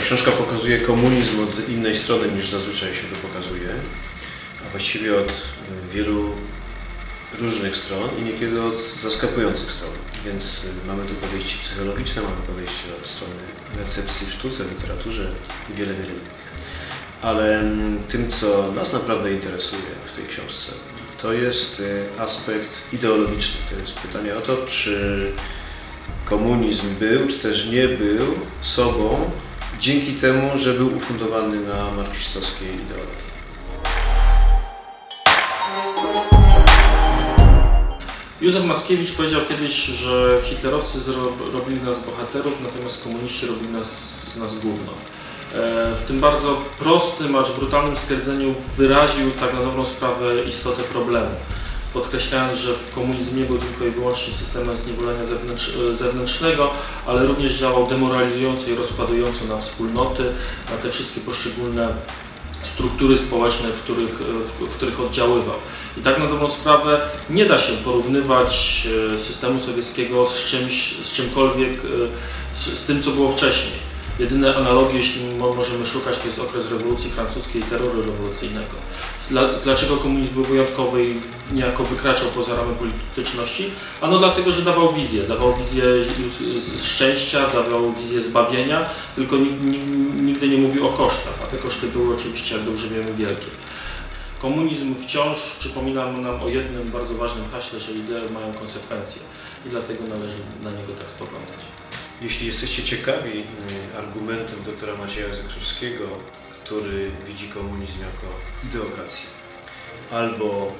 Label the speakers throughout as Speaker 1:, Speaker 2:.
Speaker 1: książka pokazuje komunizm od innej strony niż zazwyczaj się to pokazuje, a właściwie od y, wielu różnych stron i niekiedy od zaskakujących stron. Więc y, mamy tu podejście psychologiczne, mamy podejście od strony recepcji w sztuce, w literaturze i wiele, wiele innych. Ale tym, co nas naprawdę interesuje w tej książce, to jest y, aspekt ideologiczny. To jest pytanie o to, czy komunizm był, czy też nie był sobą dzięki temu, że był ufundowany na marksistowskiej ideologii.
Speaker 2: Józef Mackiewicz powiedział kiedyś, że hitlerowcy robili nas bohaterów, natomiast komuniści robili nas, z nas gówno. E, w tym bardzo prostym, acz brutalnym stwierdzeniu wyraził tak na dobrą sprawę istotę problemu podkreślając, że w komunizm nie był tylko i wyłącznie systemem zniewolenia zewnętrz, zewnętrznego, ale również działał demoralizująco i rozkładująco na wspólnoty, na te wszystkie poszczególne struktury społeczne, w których, w, w których oddziaływał. I tak na dobrą sprawę nie da się porównywać e, systemu sowieckiego z czymś, z czymkolwiek, e, z, z tym, co było wcześniej. Jedyne analogie, jeśli możemy szukać, to jest okres rewolucji francuskiej i terroru rewolucyjnego. Dlaczego komunizm był wyjątkowy i niejako wykraczał poza ramy polityczności? Ano dlatego, że dawał wizję. Dawał wizję szczęścia, dawał wizję zbawienia, tylko nigdy nie mówił o kosztach, a te koszty były oczywiście, jak dobrze wiemy, wielkie. Komunizm wciąż przypomina nam o jednym bardzo ważnym haśle, że idee mają konsekwencje i dlatego należy na niego tak spoglądać.
Speaker 1: Jeśli jesteście ciekawi y, argumentów doktora Macieja Zakrzewskiego, który widzi komunizm jako ideokrację, albo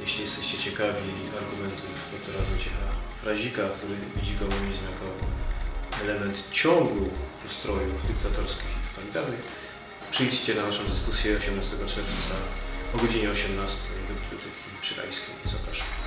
Speaker 1: jeśli jesteście ciekawi argumentów doktora Wojciecha Frazika, który widzi komunizm jako element ciągu ustrojów dyktatorskich i totalitarnych, przyjdźcie na naszą dyskusję 18 czerwca o godzinie 18 do Biblioteki Przyrajskiej. Zapraszam.